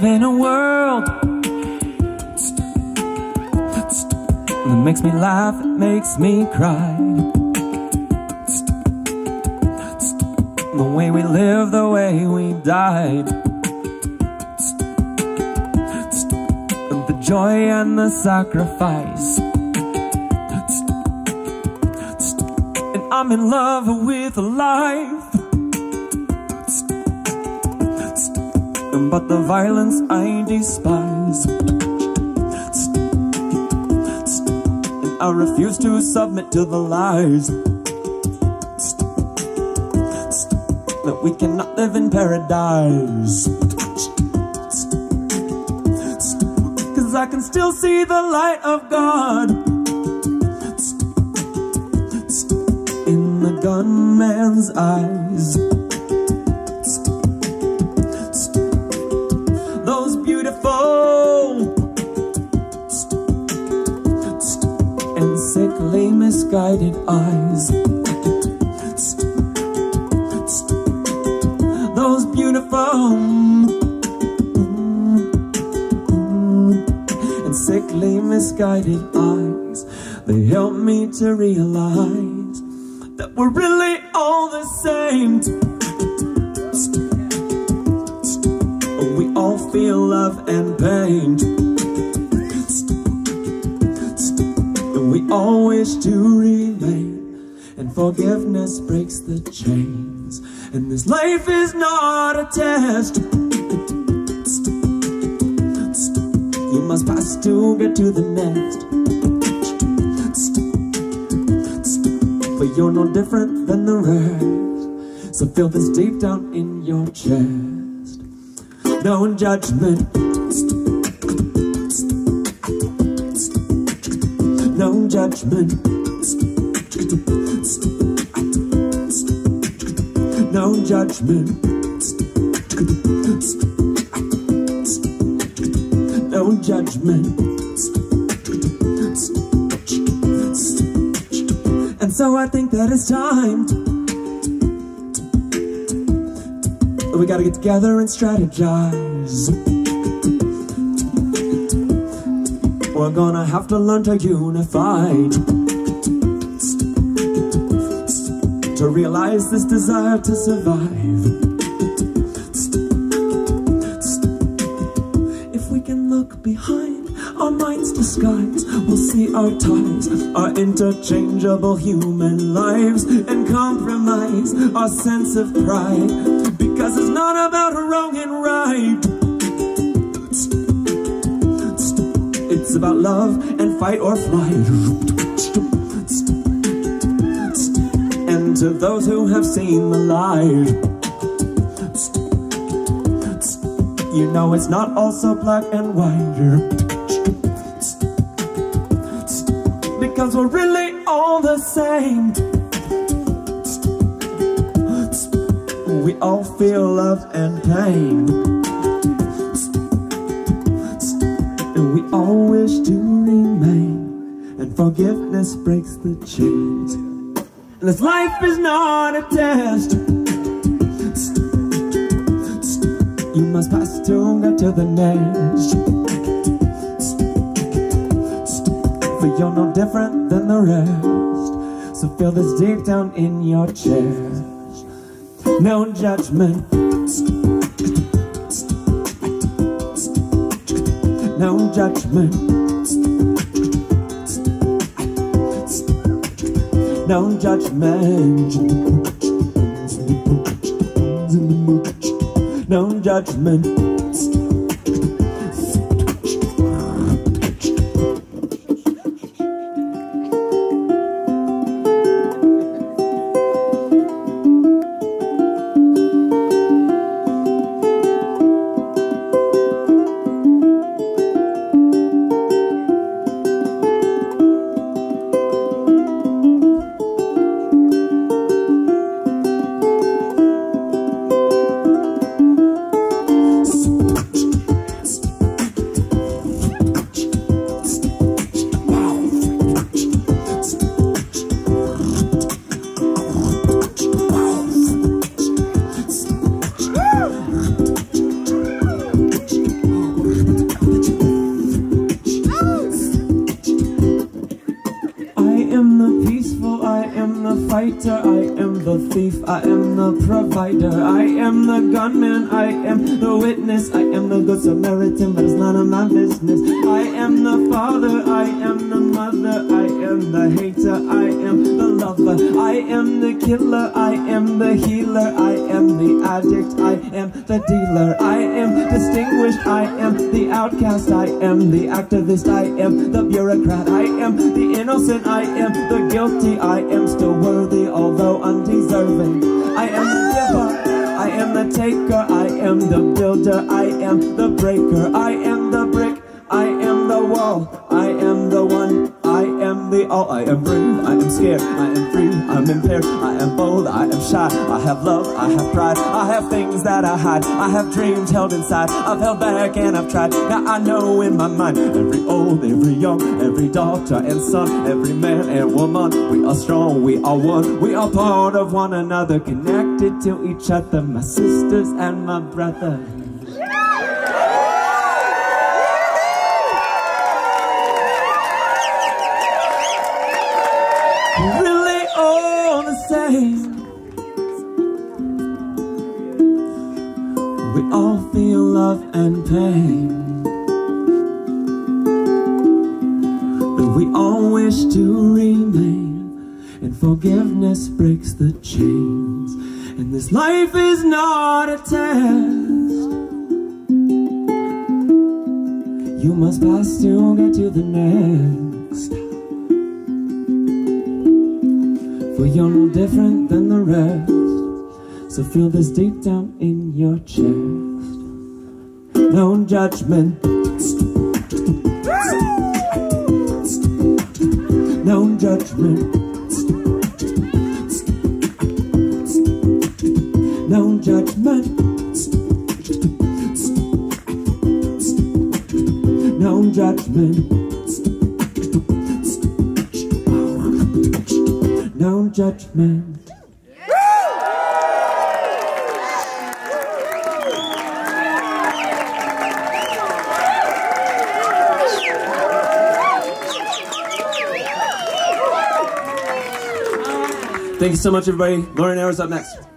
live in a world that makes me laugh, it makes me cry. The way we live, the way we die. The joy and the sacrifice. And I'm in love with life. But the violence I despise. And I refuse to submit to the lies. That we cannot live in paradise. Cause I can still see the light of God. In the gunman's eyes. Misguided eyes. Those beautiful and sickly misguided eyes. They help me to realize that we're really all the same. We all feel love and pain. Wish to remain. And forgiveness breaks the chains. And this life is not a test. You must pass to get to the next. But you're no different than the rest. So feel this deep down in your chest. No judgment. Judgment. No judgment. No judgment. And so I think that it's time. We gotta get together and strategize. We're gonna have to learn to unify. To realize this desire to survive. If we can look behind our mind's disguise, we'll see our ties, our interchangeable human lives, and compromise our sense of pride. Because it's not about wrong and right. It's about love and fight or flight. And to those who have seen the light, you know it's not all so black and white. Because we're really all the same. We all feel love and pain. All wish to remain. And forgiveness breaks the chains. And this life is not a test. You must pass to get to the next. For you're no different than the rest. So feel this deep down in your chest. No judgment. No judgment. No judgment. No judgment. Thief, I am the provider, I am the gunman, I am the witness, I am the good Samaritan, but it's none of my business. I am the father, I am the mother, I am the hater, I am the lover, I am the killer, I am the healer, I am the addict, I am the dealer, I am distinguished, I am the outcast, I am the activist, I am the bureaucrat, I am the innocent, I am the guilty, I am still worthy, although undeserving. I am the giver, I am the taker, I am the builder, I am the breaker, I am the brick, I am the wall, I am I all. I am brave, I am scared, I am free, I'm impaired, I am bold, I am shy, I have love, I have pride, I have things that I hide, I have dreams held inside, I've held back and I've tried. Now I know in my mind, every old, every young, every daughter and son, every man and woman, we are strong, we are one, we are part of one another, connected to each other, my sisters and my brothers. We all wish to remain. And forgiveness breaks the chains. And this life is not a test. You must pass to get to the next. For you're no different than the rest So feel this deep down in your chest No judgment judgment. No judgment. No judgment. No judgment. Thank you so much, everybody. Lauren Arrow's up next.